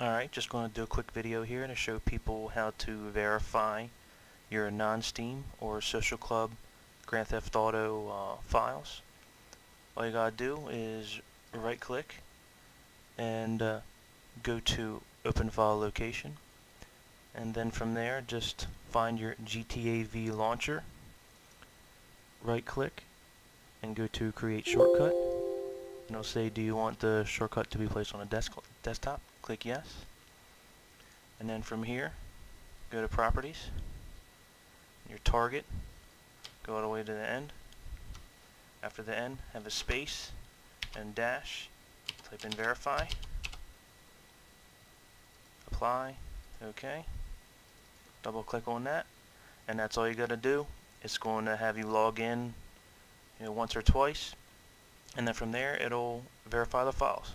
Alright, just going to do a quick video here to show people how to verify your non-Steam or Social Club Grand Theft Auto uh, files. All you gotta do is right click and uh, go to open file location. And then from there just find your GTA V launcher. Right click and go to create shortcut. And it'll say do you want the shortcut to be placed on a desk desktop click yes. And then from here go to properties. Your target go all the way to the end. After the end have a space and dash. Type in verify. Apply. Okay. Double click on that. And that's all you gotta do. It's going to have you log in you know, once or twice. And then from there it'll verify the files